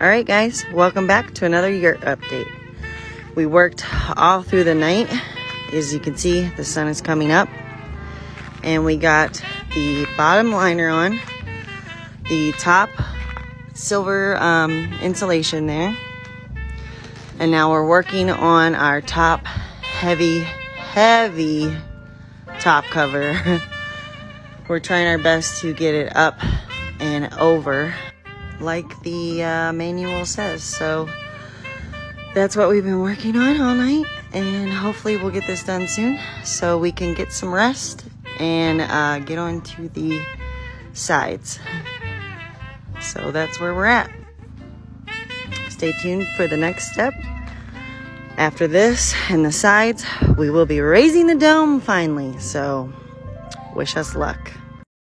All right, guys, welcome back to another yurt update. We worked all through the night. As you can see, the sun is coming up. And we got the bottom liner on, the top silver um, insulation there. And now we're working on our top heavy, heavy top cover. we're trying our best to get it up and over like the uh, manual says. So that's what we've been working on all night. And hopefully we'll get this done soon so we can get some rest and uh, get on to the sides. So that's where we're at. Stay tuned for the next step. After this and the sides, we will be raising the dome finally. So wish us luck.